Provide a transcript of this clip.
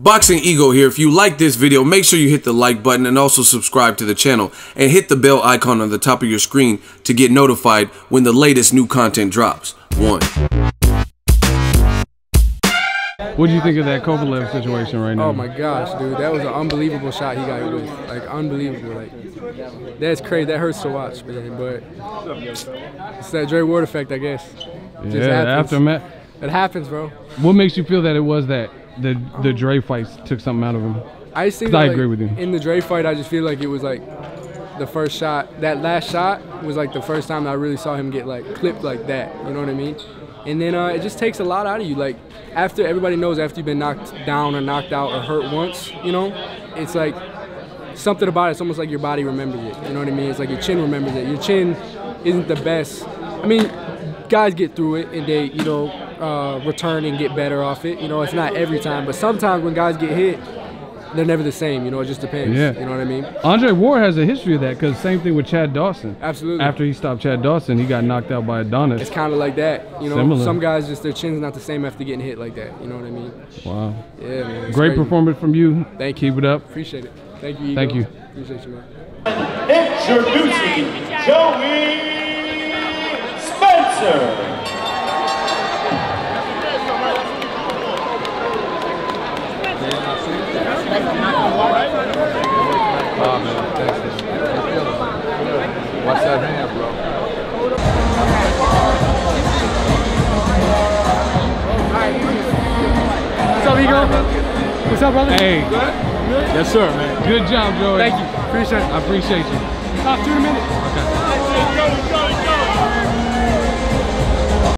Boxing Ego here. If you like this video, make sure you hit the like button and also subscribe to the channel and hit the bell icon on the top of your screen to get notified when the latest new content drops. One. What do you think of that Kovalev situation right oh now? Oh my gosh, dude, that was an unbelievable shot he got with. Like unbelievable. Like that's crazy. That hurts to watch, man. But it's that Dre Ward effect, I guess. Just yeah, happens. aftermath. It happens, bro. What makes you feel that it was that the the Dre fights took something out of him? I 'Cause I agree with you. In the Dre fight, I just feel like it was like the first shot. That last shot was like the first time I really saw him get like clipped like that. You know what I mean? And then uh, it just takes a lot out of you. Like after everybody knows after you've been knocked down or knocked out or hurt once, you know, it's like something about it. It's almost like your body remembers it. You know what I mean? It's like your chin remembers it. Your chin isn't the best. I mean, guys get through it and they, you know, uh, return and get better off it. You know, it's not every time, but sometimes when guys get hit, they're never the same. You know, it just depends. Yeah. You know what I mean? Andre Ward has a history of that because same thing with Chad Dawson. Absolutely. After he stopped Chad Dawson, he got knocked out by Adonis. It's kind of like that. You know, Similar. some guys just their chin's not the same after getting hit like that. You know what I mean? Wow. Yeah, man. Great crazy. performance from you. Thank you. Keep it up. Appreciate it. Thank you. Thank you. Appreciate you, man. Introducing Joey Spencer. What's up, What's up, brother? Hey, Good? Yes, sir, man. good job, Joey. Thank you. Appreciate it. I appreciate you. Talk to you in a minute. Okay.